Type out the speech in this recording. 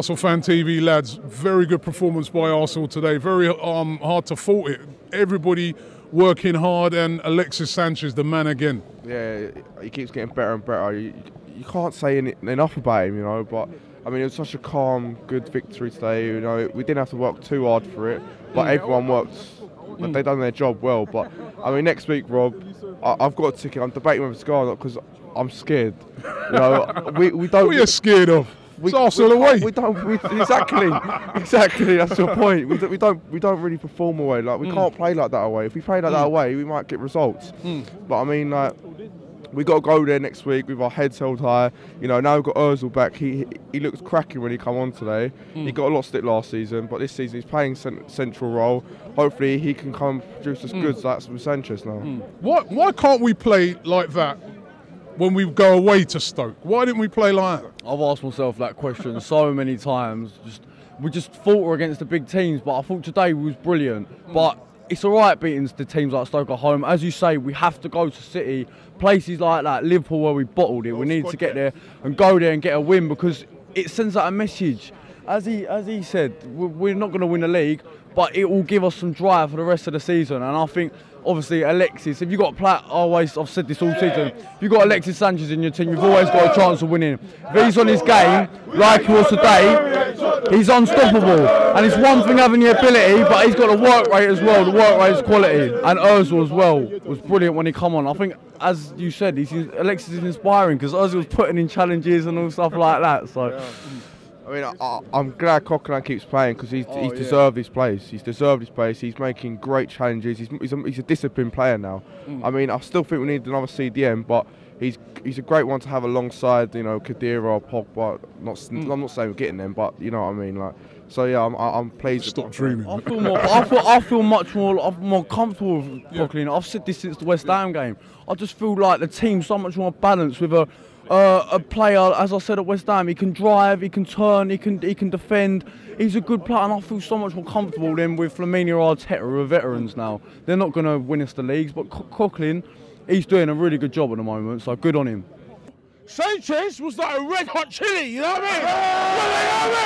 Arsenal Fan TV lads, very good performance by Arsenal today. Very um, hard to fault it. Everybody working hard, and Alexis Sanchez, the man again. Yeah, he keeps getting better and better. You, you can't say enough about him, you know. But I mean, it was such a calm, good victory today. You know, we didn't have to work too hard for it, but everyone worked. But they done their job well. But I mean, next week, Rob, I, have got a ticket. I'm debating whether to go or not because I'm scared. You know, we, we don't. What are you scared of? We, it's Arsenal we, away. We don't we, exactly, exactly. That's your point. We, we don't we don't really perform away. Like we Mm. can't play like that away. If we play like that away, we might get results. Mm. But I mean, like we got to go there next week with our heads held high. You know, now we've got Özil back. He he looks cracking when he come on today. Mm. He got a lot of stick last season, but this season he's playing cent- central role. Hopefully, he can come produce as Mm. goods like with Sanchez now. Why, why can't we play like that when we go away to Stoke? Why didn't we play like that? I've asked myself that question so many times. Just we just falter against the big teams, but I thought today was brilliant. But it's all right beating the teams like Stoke at home. As you say, we have to go to City, places like that, Liverpool where we bottled it. We need to get there and go there and get a win because it sends out a message. As he as he said, we're not going to win the league, but it will give us some drive for the rest of the season. And I think. Obviously, Alexis. If you've got a plat, oh, always I've said this all season. If you've got Alexis Sanchez in your team, you've always got a chance of winning. If he's on his game like he was today, he's unstoppable. And it's one thing having the ability, but he's got the work rate as well. The work rate is quality. And Özil as well was brilliant when he come on. I think, as you said, he's, Alexis is inspiring because Özil was putting in challenges and all stuff like that. So. I mean, I, I, I'm glad Coquelin keeps playing because he's, Oh, he's yeah. deserved his place. He's deserved his place. He's making great challenges. He's, he's, a, he's a disciplined player now. Mm. I mean, I still think we need another CDM, but he's he's a great one to have alongside, you know, Khedira or Pogba. Not, Mm. I'm not saying we're getting them, but you know what I mean. Like, so yeah, I'm, I- I'm pleased. Stop dreaming. I feel more. I feel, I feel much more. More comfortable with Coquelin. I've said this since the West Ham game. I just feel like the team's so much more balanced with a. Uh, a player, as I said at West Ham, he can drive, he can turn, he can he can defend. He's a good player, and I feel so much more comfortable than with Flaminio Arteta, who are veterans now. They're not going to win us the leagues, but Co- Coquelin, he's doing a really good job at the moment. So good on him. Sanchez was like a red hot chili, you know what I mean?